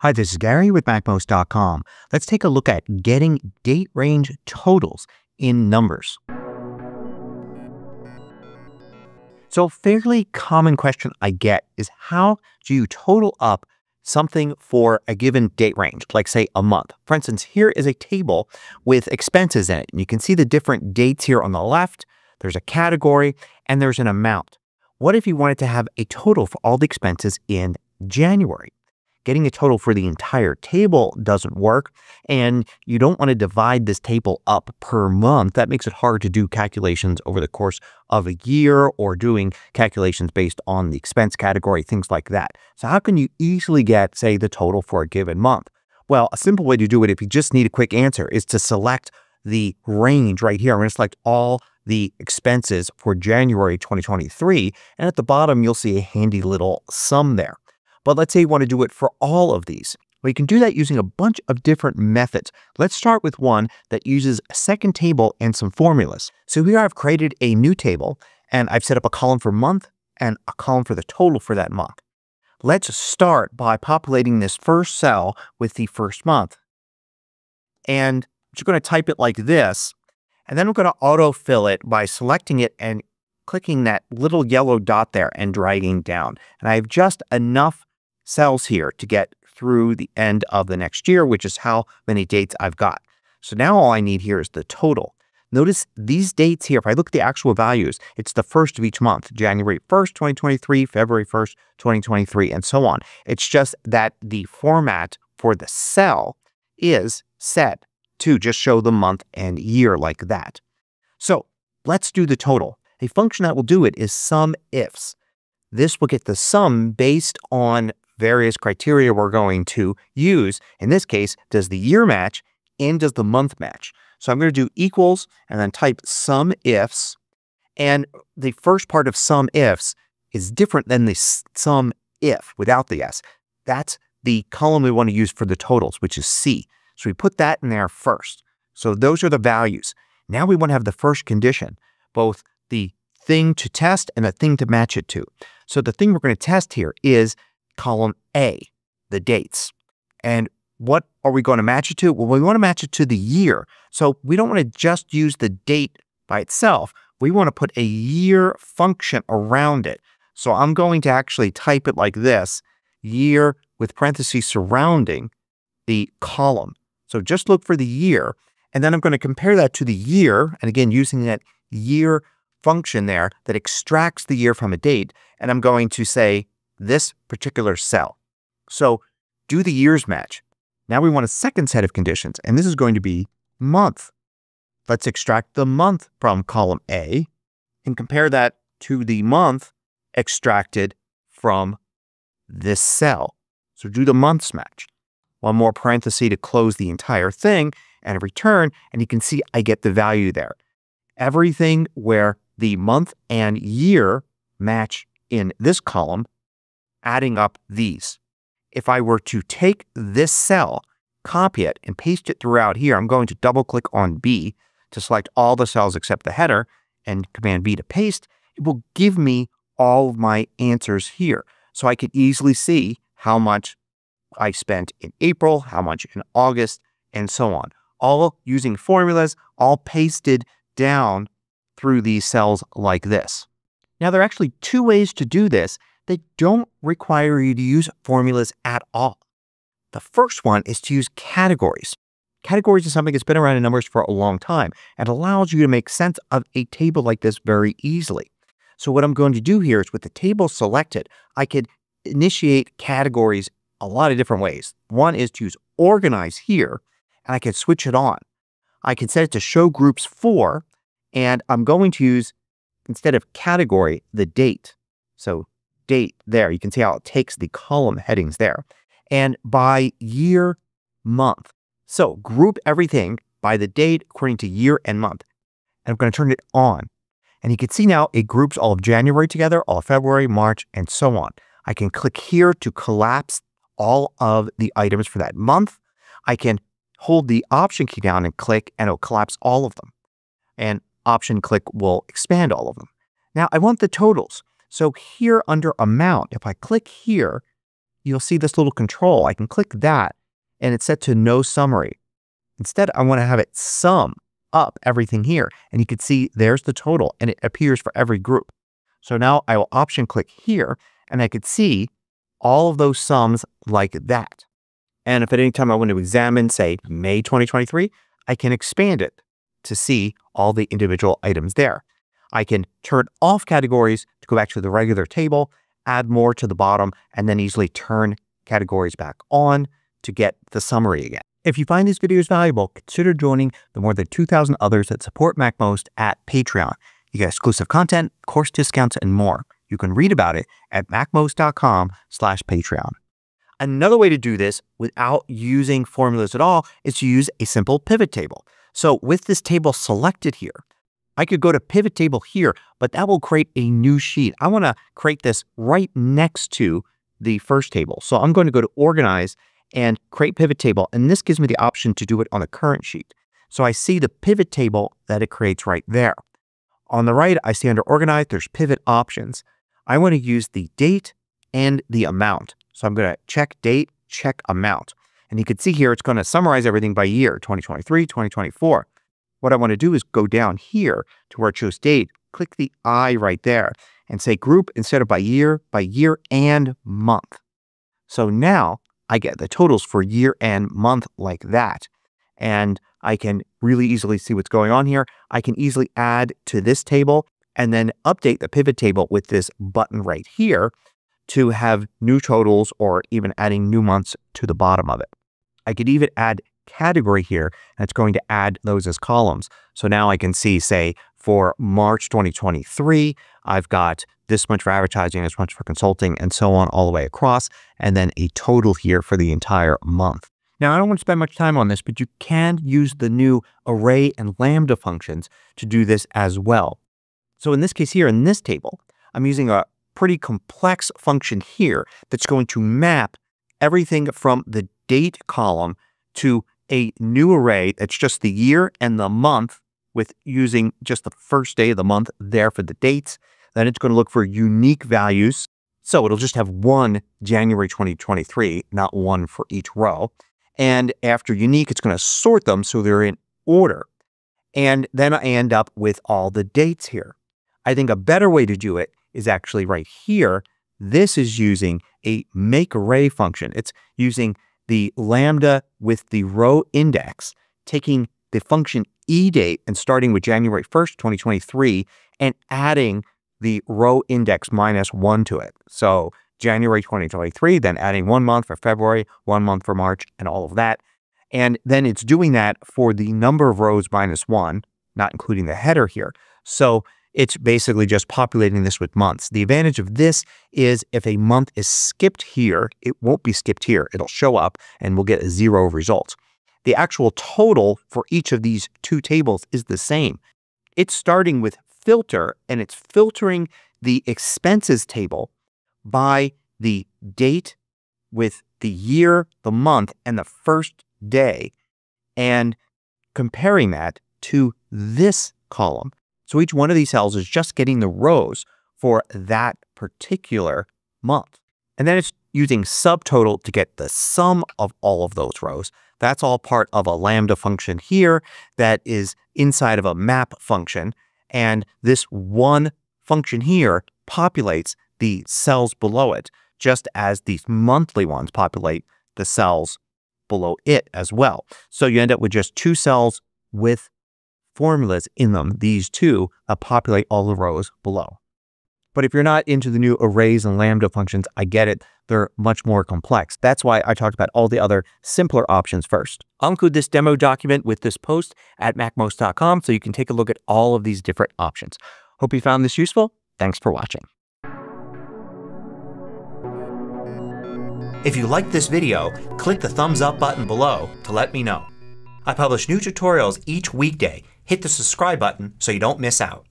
Hi, this is Gary with MacMost.com. Let's take a look at getting date range totals in numbers. So a fairly common question I get is how do you total up something for a given date range, like say a month. For instance, here is a table with expenses in it. And you can see the different dates here on the left. There's a category and there's an amount. What if you wanted to have a total for all the expenses in January? Getting a total for the entire table doesn't work, and you don't want to divide this table up per month. That makes it hard to do calculations over the course of a year or doing calculations based on the expense category, things like that. So how can you easily get, say, the total for a given month? Well, a simple way to do it if you just need a quick answer is to select the range right here. I'm going to select all the expenses for January 2023. And at the bottom, you'll see a handy little sum there. But let's say you want to do it for all of these. Well, you can do that using a bunch of different methods. Let's start with one that uses a second table and some formulas. So here I've created a new table and I've set up a column for month and a column for the total for that month. Let's start by populating this first cell with the first month. And I'm just going to type it like this. And then I'm going to autofill it by selecting it and clicking that little yellow dot there and dragging down. And I have just enough cells here to get through the end of the next year, which is how many dates I've got. So now all I need here is the total. Notice these dates here, if I look at the actual values, it's the first of each month, January 1st, 2023, February 1st, 2023, and so on. It's just that the format for the cell is set to just show the month and year like that. So let's do the total. A function that will do it is sum ifs. This will get the sum based on various criteria we're going to use. In this case, does the year match and does the month match? So I'm going to do equals and then type sum ifs. And the first part of sum ifs is different than the sum if without the s. That's the column we want to use for the totals, which is C. So we put that in there first. So those are the values. Now we want to have the first condition, both the thing to test and the thing to match it to. So the thing we're going to test here is column A, the dates. And what are we going to match it to? Well, we want to match it to the year. So we don't want to just use the date by itself. We want to put a year function around it. So I'm going to actually type it like this, year with parentheses surrounding the column. So just look for the year. And then I'm going to compare that to the year. And again, using that year function there that extracts the year from a date. And I'm going to say this particular cell. So do the years match. Now we want a second set of conditions, and this is going to be month. Let's extract the month from column A and compare that to the month extracted from this cell. So do the months match. One more parenthesis to close the entire thing and a return, and you can see I get the value there. Everything where the month and year match in this column adding up these. If I were to take this cell, copy it, and paste it throughout here, I'm going to double click on B to select all the cells except the header and Command B to paste. It will give me all of my answers here. So I could easily see how much I spent in April, how much in August, and so on. All using formulas, all pasted down through these cells like this. Now, there are actually two ways to do this that don't require you to use formulas at all. The first one is to use categories. Categories is something that's been around in numbers for a long time and allows you to make sense of a table like this very easily. So what I'm going to do here is with the table selected, I could initiate categories a lot of different ways. One is to use organize here, and I can switch it on. I can set it to show groups for, and I'm going to use, instead of category, the date. So date there. You can see how it takes the column headings there. And by year, month. So group everything by the date according to year and month. And I'm going to turn it on. And you can see now it groups all of January together, all of February, March, and so on. I can click here to collapse all of the items for that month. I can hold the Option key down and click, and it'll collapse all of them. And Option click will expand all of them. Now I want the totals. So here under amount, if I click here, you'll see this little control. I can click that and it's set to no summary. Instead, I want to have it sum up everything here. And you can see there's the total and it appears for every group. So now I will option click here and I could see all of those sums like that. And if at any time I want to examine, say, May 2023, I can expand it to see all the individual items there. I can turn off categories go back to the regular table, add more to the bottom, and then easily turn categories back on to get the summary again. If you find these videos valuable, consider joining the more than 2,000 others that support MacMost at Patreon. You get exclusive content, course discounts, and more. You can read about it at macmost.com slash Patreon. Another way to do this without using formulas at all is to use a simple pivot table. So with this table selected here, I could go to pivot table here, but that will create a new sheet. I want to create this right next to the first table. So I'm going to go to organize and create pivot table. And this gives me the option to do it on the current sheet. So I see the pivot table that it creates right there. On the right, I see under organize, there's pivot options. I want to use the date and the amount. So I'm going to check date, check amount. And you can see here, it's going to summarize everything by year, 2023, 2024. What I want to do is go down here to where it shows date, click the I right there and say group instead of by year, by year and month. So now I get the totals for year and month like that. And I can really easily see what's going on here. I can easily add to this table and then update the pivot table with this button right here to have new totals or even adding new months to the bottom of it. I could even add category here it's going to add those as columns. So now I can see, say, for March 2023, I've got this much for advertising, this much for consulting, and so on all the way across, and then a total here for the entire month. Now, I don't want to spend much time on this, but you can use the new array and lambda functions to do this as well. So in this case here, in this table, I'm using a pretty complex function here that's going to map everything from the date column to a new array that's just the year and the month with using just the first day of the month there for the dates. Then it's going to look for unique values. So it'll just have one January 2023, not one for each row. And after unique, it's going to sort them so they're in order. And then I end up with all the dates here. I think a better way to do it is actually right here. This is using a make array function. It's using the lambda with the row index, taking the function eDate and starting with January 1st, 2023, and adding the row index minus one to it. So January 2023, then adding one month for February, one month for March, and all of that. And then it's doing that for the number of rows minus one, not including the header here. So it's basically just populating this with months. The advantage of this is if a month is skipped here, it won't be skipped here. It'll show up and we'll get a zero result. The actual total for each of these two tables is the same. It's starting with filter and it's filtering the expenses table by the date with the year, the month, and the first day, and comparing that to this column. So each one of these cells is just getting the rows for that particular month. And then it's using subtotal to get the sum of all of those rows. That's all part of a lambda function here that is inside of a map function. And this one function here populates the cells below it, just as these monthly ones populate the cells below it as well. So you end up with just two cells with formulas in them, these two uh, populate all the rows below. But if you're not into the new arrays and lambda functions, I get it. They're much more complex. That's why I talked about all the other simpler options first. I'll include this demo document with this post at macmost.com so you can take a look at all of these different options. Hope you found this useful. Thanks for watching. If you liked this video, click the thumbs up button below to let me know. I publish new tutorials each weekday. Hit the subscribe button so you don't miss out.